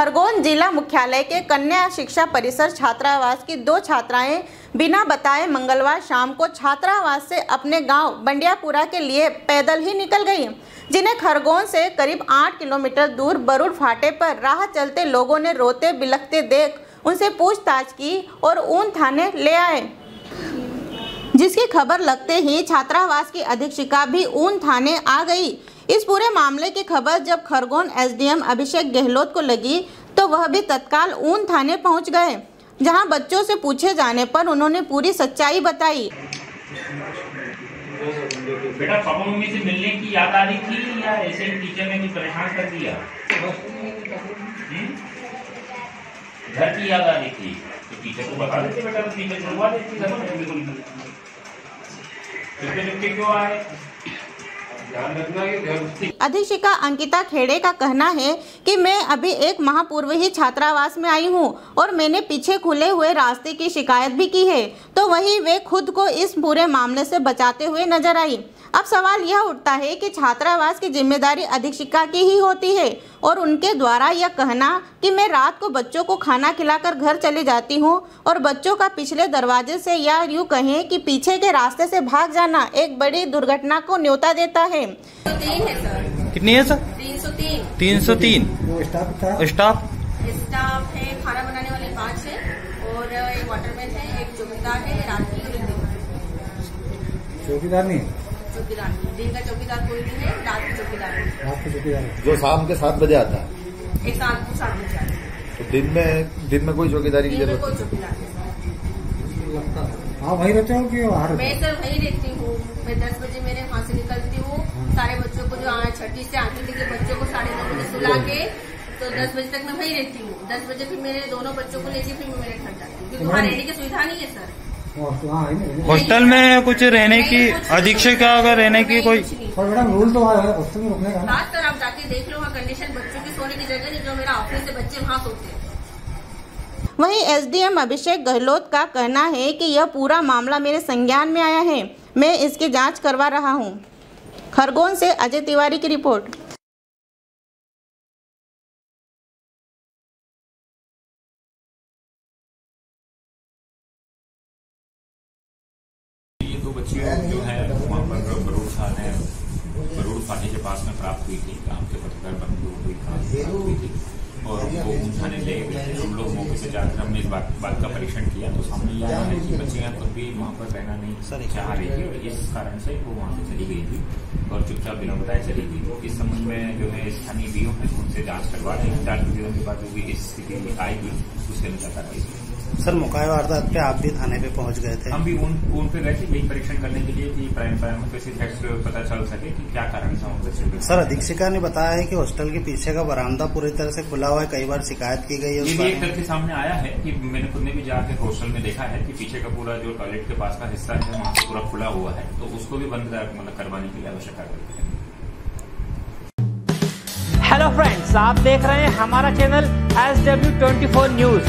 खरगोन जिला मुख्यालय के कन्या शिक्षा परिसर छात्रावास की दो छात्राएँ बिना बताए मंगलवार शाम को छात्रावास से अपने गाँव बंडियापुरा के लिए पैदल ही निकल गई, जिन्हें खरगोन से करीब आठ किलोमीटर दूर बरूड फाटे पर राह चलते लोगों ने रोते बिलखते देख उनसे पूछताछ की और ऊन थाने ले आए। जिसकी खबर लगते ही छात्रावास की अधीक्षिका भी ऊन थाने आ गई इस पूरे मामले की खबर जब खरगोन एसडीएम अभिषेक गहलोत को लगी तो वह भी तत्काल ऊन थाने पहुँच गए, जहाँ बच्चों से पूछे जाने पर उन्होंने पूरी सच्चाई बताई। बेटा पापा मम्मी से मिलने की याद आ रही थी या ऐसे ही टीचर ने कुछ परेशान कर दिया? हम्म? घर की याद आ रही थी तो टीचर को बता देते, बेटा, टीचर छुड़वा देती क्यों आए? अधीक्षिका अंकिता खेड़े का कहना है कि मैं अभी एक माह पूर्व ही छात्रावास में आई हूँ और मैंने पीछे खुले हुए रास्ते की शिकायत भी की है तो वही वे खुद को इस पूरे मामले से बचाते हुए नज़र आई। अब सवाल यह उठता है कि छात्रावास की ज़िम्मेदारी अधीक्षिका की ही होती है और उनके द्वारा यह कहना कि मैं रात को बच्चों को खाना खिलाकर घर चली जाती हूँ और बच्चों का पिछले दरवाजे से या यूँ कहें कि पीछे के रास्ते से भाग जाना एक बड़ी दुर्घटना को न्योता देता है तीन है सर कितनी है सर तीन सौ तीन. तीन सौ तीन. स्टाफ स्टाफ है खाना बनाने वाले पाँच है और एक वाटरमैन है एक चौकीदार है रात की चौकीदार नहीं? चौकीदार दिन का चौकीदार कोई भी है रात की चौकीदार है। रात को चौकीदार जो शाम के सात बजे आता है। एक सात को सात बजे आते हैं। तो दिन में दिन में कोई चौकीदारी की ज़रूरत कोई चौकीदार नहीं। लगता है। हाँ वही रहते हो कि बाहर मैं सर वही रहती हूँ। मैं दस बजे मेरे वहाँ से निकलती हूँ। सारे बच्चों को जो छठी से आठवीं तक के बच्चों को साढ़े नौ बजे सुला के तो दस बजे तक मैं वही रहती हूँ। दस बजे फिर मेरे दोनों बच्चों को लेके फिर मैं मेरे घर जाती हूँ। क्योंकि वहाँ रहने की सुविधा नहीं है सर। तो हाँ है हॉस्टल में कुछ रहने की अधीक्षक का अगर रहने की कोई मैडम रूल तो है हॉस्टल में रुकने का हाँ सर आप जाके देख लो वहाँ कंडीशन बच्चों की सोने की जगह नहीं जो मेरा ऑफ़िस से बच्चे वहाँ सोते हैं। वहीं एसडीएम अभिषेक गहलोत का कहना है कि यह पूरा मामला मेरे संज्ञान में आया है। मैं इसकी जाँच करवा रहा हूँ। खरगोन से अजय तिवारी की रिपोर्ट। के पास में प्राप्त हुई थी गाँव के पत्रकार बंधु हुई थी। और उनको उन थाने हम लोग मौके से जाकर हमने इस बात बात का परीक्षण किया तो सामने ये आया है कि बच्चियाँ खुद भी वहाँ पर रहना नहीं सर चाह रही थी और इस कारण से वो वहाँ से चली गई थी और चुपचाप बिना बताए चली गई तो इस संबंध में जो है स्थानीय बीओ है उनसे जाँच करवा रहे हैं। जाँच के बाद जो भी इस स्थिति में आएगी उसके अनुसार कार्रवाई सर मुकाय वारदात पे आप भी थाने पे पहुँच गए थे। हम भी उन उन पे गए थे यही परीक्षण करने के लिए कि प्राइम प्राइम किसी फैक्ट पता चल सके कि क्या कारण था उनके सिर सर अधीक्षिका ने बताया है कि हॉस्टल के पीछे का बरामदा पूरी तरह से खुला हुआ है कई बार शिकायत की गई है ये भी में। सामने आया है कि मैंने खुद ने भी जाके हॉस्टल में देखा है कि पीछे का पूरा जो टॉयलेट के पास का हिस्सा है वहाँ से पूरा खुला हुआ है तो उसको भी बंद मतलब करवाने के लिए आवश्यक कार्रवाई हेलो फ्रेंड्स आप देख रहे हैं हमारा channel S W twenty four news